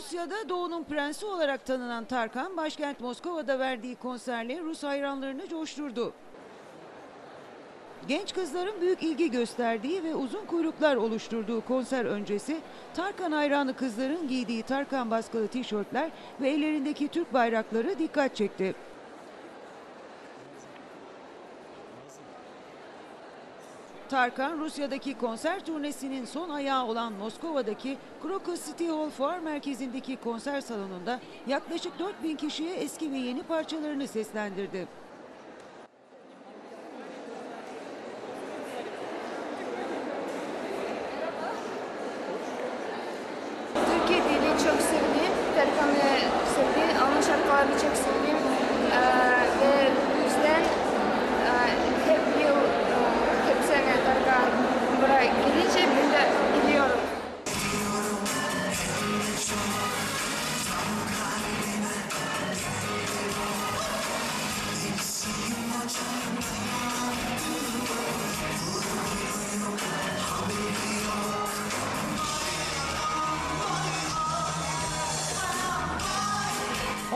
Rusya'da Doğu'nun prensi olarak tanınan Tarkan, başkent Moskova'da verdiği konserle Rus hayranlarını coşturdu. Genç kızların büyük ilgi gösterdiği ve uzun kuyruklar oluşturduğu konser öncesi Tarkan hayranı kızların giydiği Tarkan baskılı tişörtler ve ellerindeki Türk bayrakları dikkat çekti. Tarkan Rusya'daki konser turnesinin son ayağı olan Moskova'daki Krokus City Hall Fuar Merkezi'ndeki konser salonunda yaklaşık 4000 kişiye eski ve yeni parçalarını seslendirdi. Türkiye dili çok sevdiğim, Tarkan'ı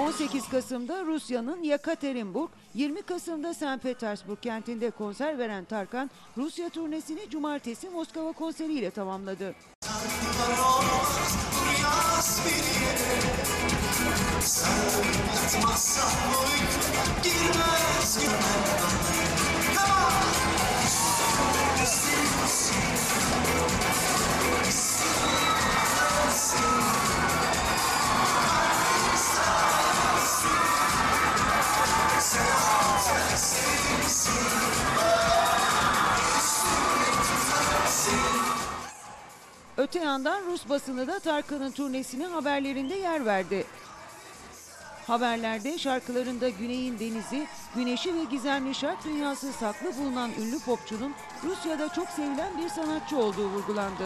18 Kasım'da Rusya'nın Yekaterinburg, 20 Kasım'da St. Petersburg kentinde konser veren Tarkan, Rusya turnesini cumartesi Moskova konseriyle tamamladı. Öte yandan Rus basını da Tarkan'ın turnesinin haberlerinde yer verdi. Haberlerde şarkılarında Güney'in denizi, güneşi ve gizemli şark dünyası saklı bulunan ünlü popçunun Rusya'da çok sevilen bir sanatçı olduğu vurgulandı.